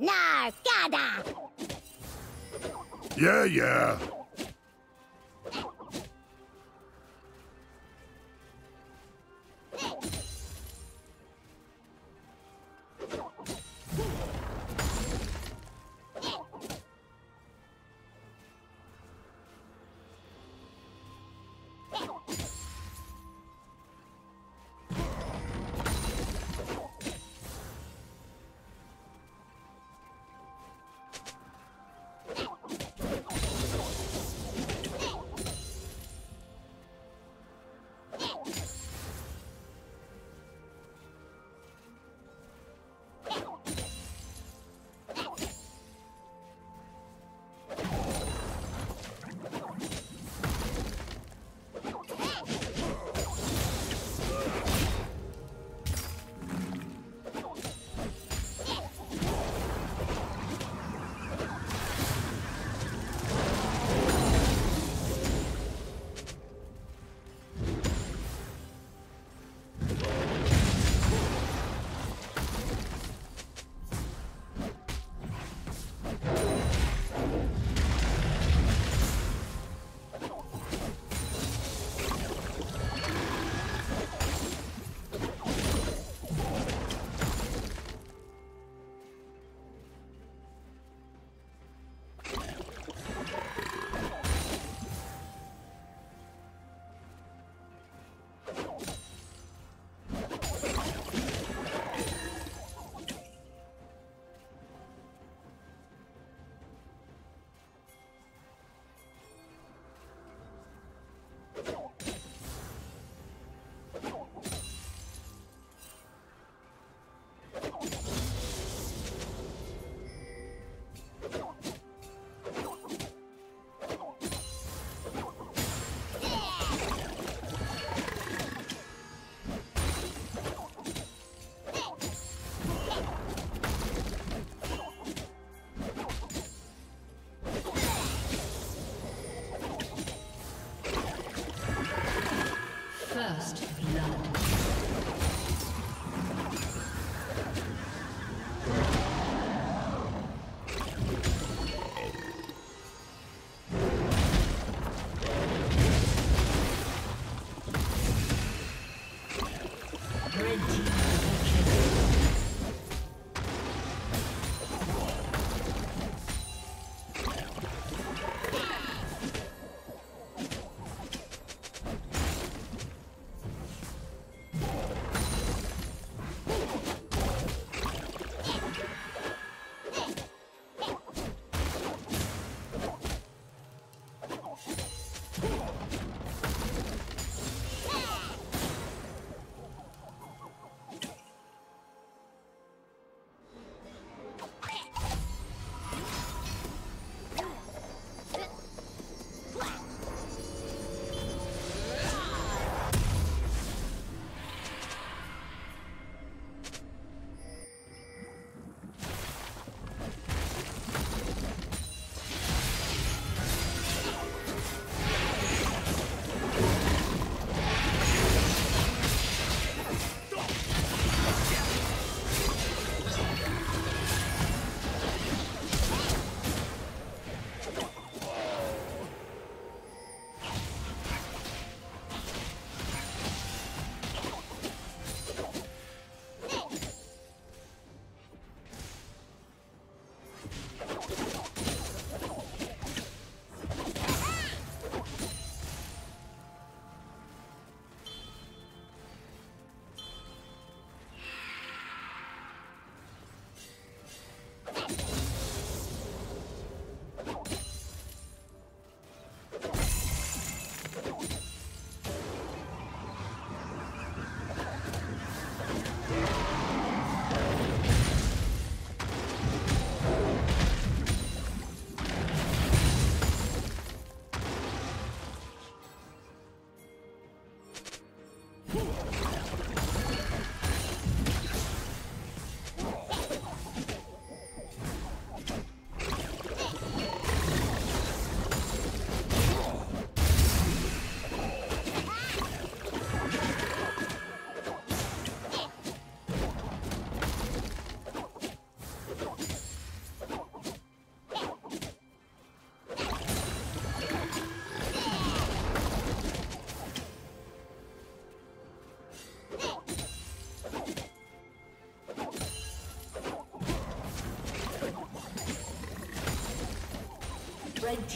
Nargada! Yeah, yeah.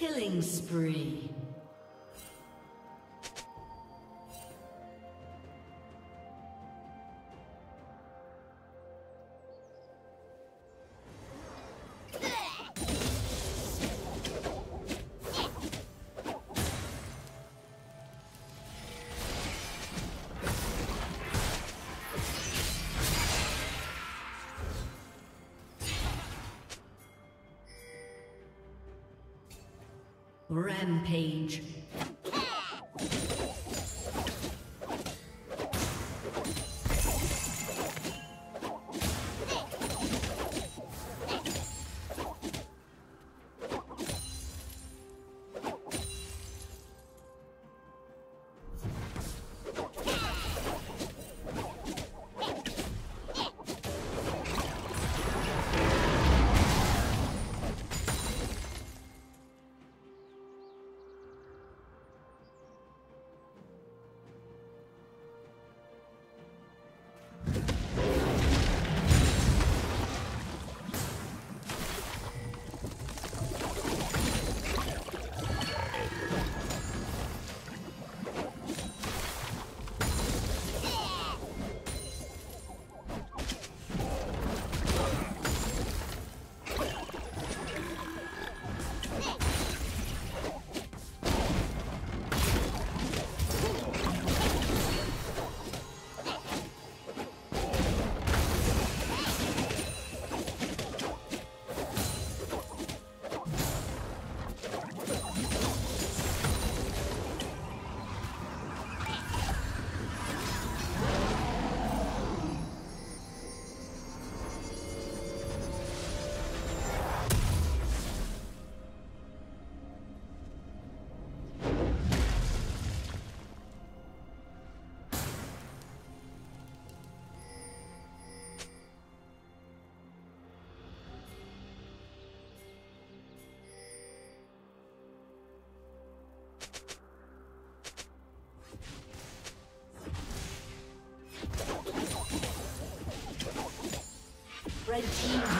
Killing spree. Rampage. Red team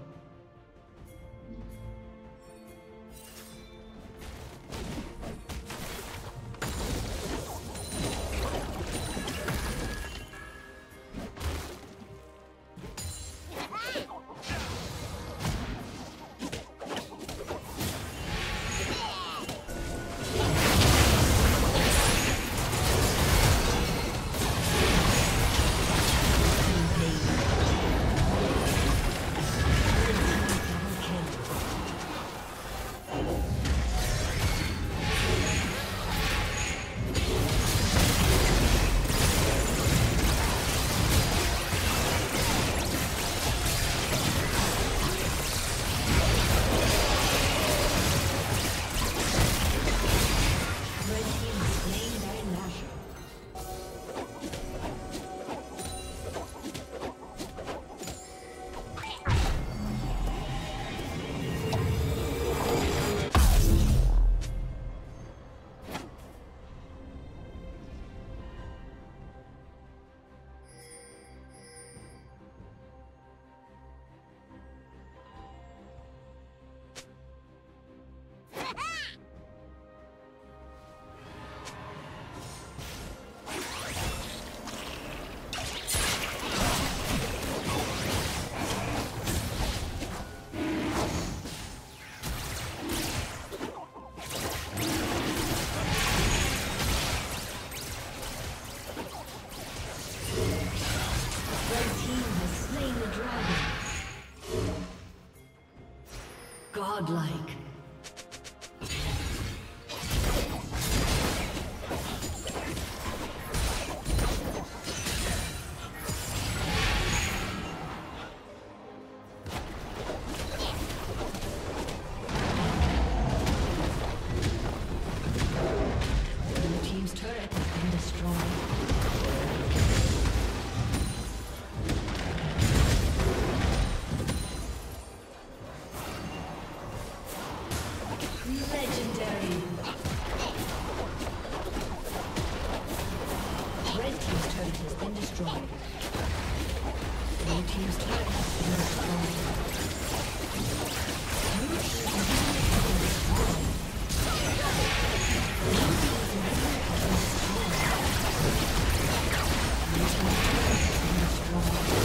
Godlike. team's turret has been destroyed. Blue team's turret has been destroyed. Thank you. been destroyed.